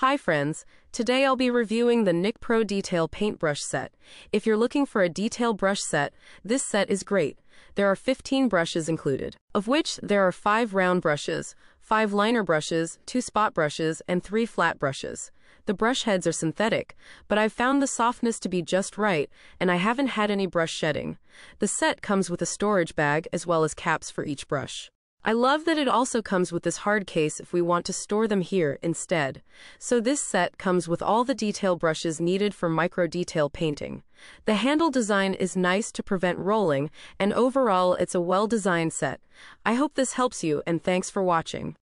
Hi friends, today I'll be reviewing the Nicpro Detail Paintbrush Set. If you're looking for a detail brush set, this set is great. There are 15 brushes included, of which there are 5 round brushes, 5 liner brushes, 2 spot brushes, and 3 flat brushes. The brush heads are synthetic, but I've found the softness to be just right, and I haven't had any brush shedding. The set comes with a storage bag as well as caps for each brush. I love that it also comes with this hard case if we want to store them here instead. So this set comes with all the detail brushes needed for micro detail painting. The handle design is nice to prevent rolling, and overall it's a well designed set. I hope this helps you and thanks for watching.